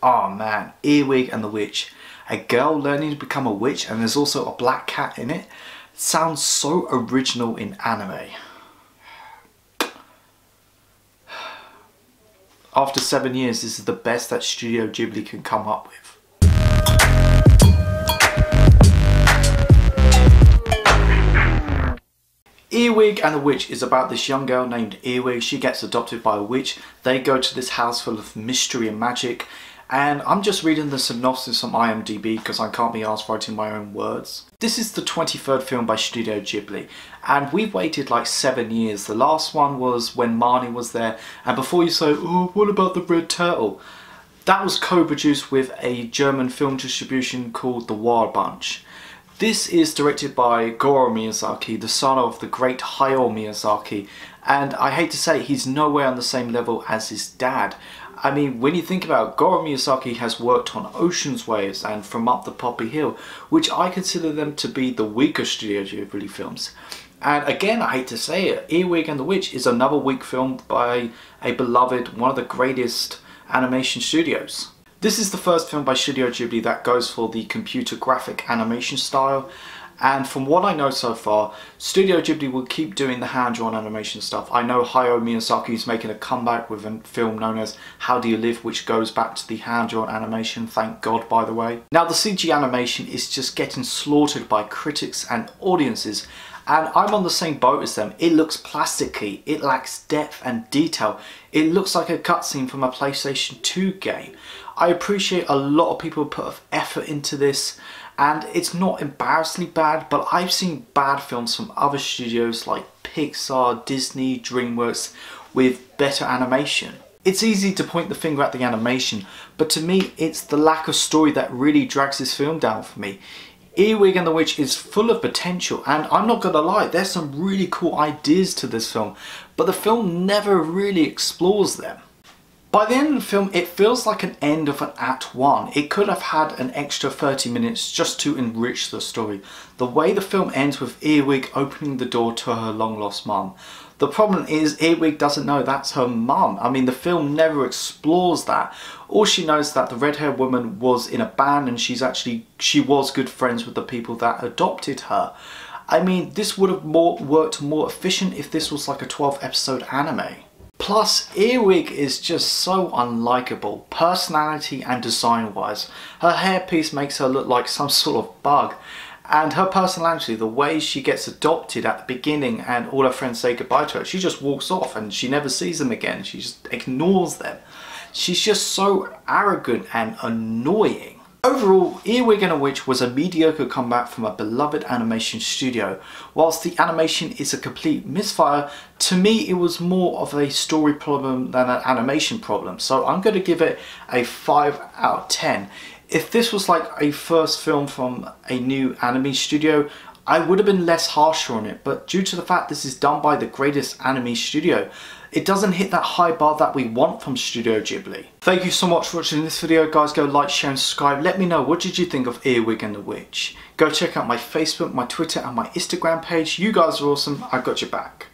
Oh man, Earwig and the Witch. A girl learning to become a witch and there's also a black cat in it. Sounds so original in anime. After seven years, this is the best that Studio Ghibli can come up with. Earwig and the Witch is about this young girl named Earwig. She gets adopted by a witch. They go to this house full of mystery and magic. And I'm just reading the synopsis on IMDb because I can't be asked writing my own words. This is the 23rd film by Studio Ghibli and we've waited like seven years. The last one was when Marnie was there and before you say, oh, what about the Red Turtle? That was co-produced with a German film distribution called The Wild Bunch. This is directed by Goro Miyazaki, the son of the great Hayao Miyazaki, and I hate to say he's nowhere on the same level as his dad. I mean, when you think about it, Goro Miyazaki has worked on Ocean's Waves and From Up the Poppy Hill, which I consider them to be the weaker Studio Ghibli films. And again, I hate to say it, Earwig and the Witch is another weak film by a beloved, one of the greatest animation studios. This is the first film by Studio Ghibli that goes for the computer graphic animation style and from what I know so far, Studio Ghibli will keep doing the hand-drawn animation stuff. I know Hayao Miyazaki is making a comeback with a film known as How Do You Live, which goes back to the hand-drawn animation, thank God by the way. Now the CG animation is just getting slaughtered by critics and audiences, and I'm on the same boat as them. It looks plasticky, it lacks depth and detail. It looks like a cutscene from a PlayStation 2 game. I appreciate a lot of people put effort into this and it's not embarrassingly bad but I've seen bad films from other studios like Pixar, Disney, DreamWorks with better animation. It's easy to point the finger at the animation but to me it's the lack of story that really drags this film down for me. Earwig and the Witch is full of potential and I'm not gonna lie there's some really cool ideas to this film but the film never really explores them. By the end of the film, it feels like an end of an Act 1. It could have had an extra 30 minutes just to enrich the story. The way the film ends with Earwig opening the door to her long lost mum. The problem is Earwig doesn't know that's her mum. I mean, the film never explores that. All she knows that the red-haired woman was in a band and she's actually, she was good friends with the people that adopted her. I mean, this would have more worked more efficient if this was like a 12 episode anime. Plus, Earwig is just so unlikable, personality and design wise. Her hairpiece makes her look like some sort of bug. And her personality, the way she gets adopted at the beginning and all her friends say goodbye to her, she just walks off and she never sees them again. She just ignores them. She's just so arrogant and annoying. Overall, Earwig and a Witch was a mediocre comeback from a beloved animation studio. Whilst the animation is a complete misfire, to me it was more of a story problem than an animation problem. So I'm going to give it a 5 out of 10. If this was like a first film from a new anime studio, I would have been less harsher on it, but due to the fact this is done by the greatest anime studio, it doesn't hit that high bar that we want from Studio Ghibli. Thank you so much for watching this video guys, go like, share and subscribe. Let me know what did you think of Earwig and the Witch. Go check out my Facebook, my Twitter and my Instagram page. You guys are awesome, I've got your back.